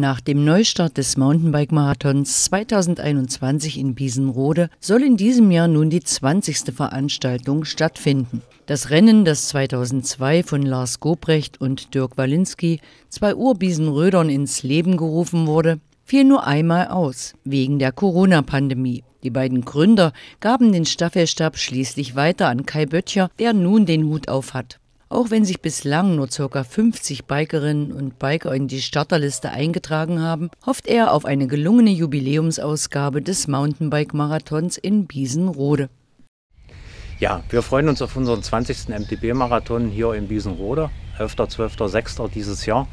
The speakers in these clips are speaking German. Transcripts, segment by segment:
Nach dem Neustart des Mountainbike-Marathons 2021 in Biesenrode soll in diesem Jahr nun die 20. Veranstaltung stattfinden. Das Rennen, das 2002 von Lars Gobrecht und Dirk Walinski, zwei Urbiesenrödern ins Leben gerufen wurde, fiel nur einmal aus, wegen der Corona-Pandemie. Die beiden Gründer gaben den Staffelstab schließlich weiter an Kai Böttcher, der nun den Hut auf hat. Auch wenn sich bislang nur ca. 50 Bikerinnen und Biker in die Starterliste eingetragen haben, hofft er auf eine gelungene Jubiläumsausgabe des Mountainbike-Marathons in Biesenrode. Ja, wir freuen uns auf unseren 20. MTB-Marathon hier in Biesenrode. 11., 12., 6. dieses Jahr.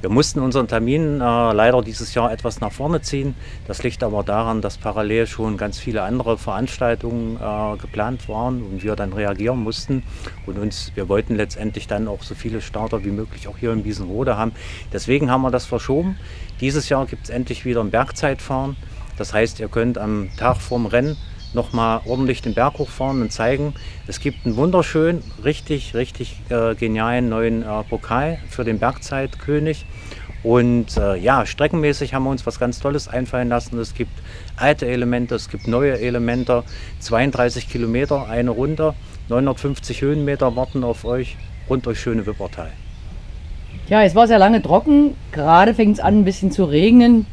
Wir mussten unseren Termin äh, leider dieses Jahr etwas nach vorne ziehen. Das liegt aber daran, dass parallel schon ganz viele andere Veranstaltungen äh, geplant waren und wir dann reagieren mussten. Und uns, wir wollten letztendlich dann auch so viele Starter wie möglich auch hier in Biesenrode haben. Deswegen haben wir das verschoben. Dieses Jahr gibt es endlich wieder ein Bergzeitfahren. Das heißt, ihr könnt am Tag vorm Rennen nochmal ordentlich den Berg hochfahren und zeigen, es gibt einen wunderschönen, richtig, richtig äh, genialen neuen äh, Pokal für den Bergzeitkönig. Und äh, ja, streckenmäßig haben wir uns was ganz Tolles einfallen lassen. Es gibt alte Elemente, es gibt neue Elemente. 32 Kilometer, eine Runde, 950 Höhenmeter warten auf euch rund durch schöne Wippertal. Ja, es war sehr lange trocken. Gerade fängt es an, ein bisschen zu regnen.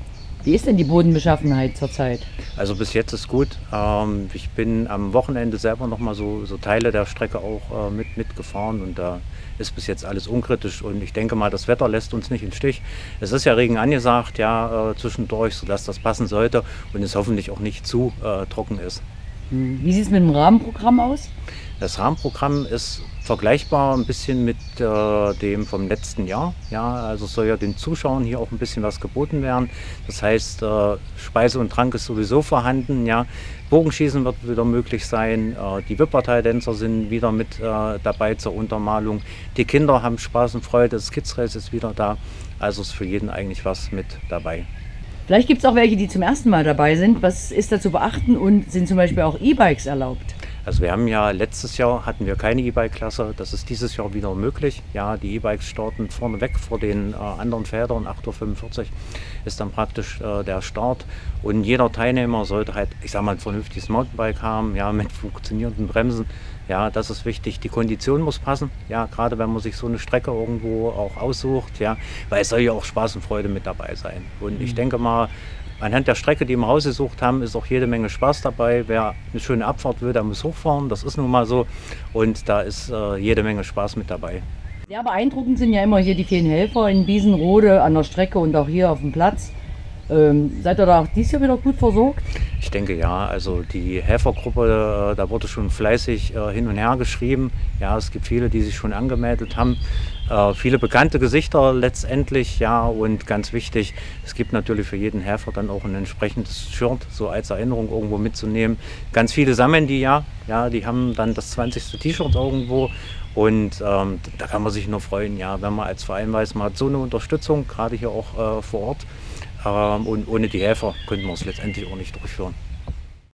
Wie ist denn die Bodenbeschaffenheit zurzeit? Also bis jetzt ist gut. Ähm, ich bin am Wochenende selber noch mal so, so Teile der Strecke auch äh, mit, mitgefahren und da ist bis jetzt alles unkritisch und ich denke mal, das Wetter lässt uns nicht im Stich. Es ist ja Regen angesagt, ja, äh, zwischendurch, sodass das passen sollte und es hoffentlich auch nicht zu äh, trocken ist. Wie sieht es mit dem Rahmenprogramm aus? Das Rahmenprogramm ist vergleichbar ein bisschen mit äh, dem vom letzten Jahr. Ja, also soll ja den Zuschauern hier auch ein bisschen was geboten werden. Das heißt, äh, Speise und Trank ist sowieso vorhanden. Ja, Bogenschießen wird wieder möglich sein. Äh, die Wippertal-Tänzer sind wieder mit äh, dabei zur Untermalung. Die Kinder haben Spaß und Freude. Das Kids Race ist wieder da. Also ist für jeden eigentlich was mit dabei. Vielleicht gibt es auch welche, die zum ersten Mal dabei sind. Was ist da zu beachten und sind zum Beispiel auch E-Bikes erlaubt? Also wir haben ja letztes Jahr hatten wir keine E-Bike-Klasse, das ist dieses Jahr wieder möglich. Ja, die E-Bikes starten vorne weg vor den äh, anderen Pferdern, 8.45 Uhr ist dann praktisch äh, der Start und jeder Teilnehmer sollte halt, ich sag mal, ein vernünftiges Mountainbike haben, ja, mit funktionierenden Bremsen. Ja, das ist wichtig. Die Kondition muss passen, ja, gerade wenn man sich so eine Strecke irgendwo auch aussucht, ja, weil es soll ja auch Spaß und Freude mit dabei sein. Und ich mhm. denke mal, Anhand der Strecke, die wir rausgesucht haben, ist auch jede Menge Spaß dabei. Wer eine schöne Abfahrt will, der muss hochfahren. Das ist nun mal so. Und da ist äh, jede Menge Spaß mit dabei. Ja, beeindruckend sind ja immer hier die vielen Helfer in Biesenrode an der Strecke und auch hier auf dem Platz. Ähm, seid ihr da auch dieses Jahr wieder gut versorgt? Ich denke ja. Also die Helfergruppe, äh, da wurde schon fleißig äh, hin und her geschrieben. Ja, es gibt viele, die sich schon angemeldet haben. Äh, viele bekannte Gesichter letztendlich, ja. Und ganz wichtig, es gibt natürlich für jeden Helfer dann auch ein entsprechendes Shirt, so als Erinnerung irgendwo mitzunehmen. Ganz viele sammeln die ja. Ja, die haben dann das 20. T-Shirt irgendwo. Und ähm, da kann man sich nur freuen, ja, wenn man als Verein weiß, man hat so eine Unterstützung, gerade hier auch äh, vor Ort. Und ohne die Helfer könnten wir es letztendlich auch nicht durchführen.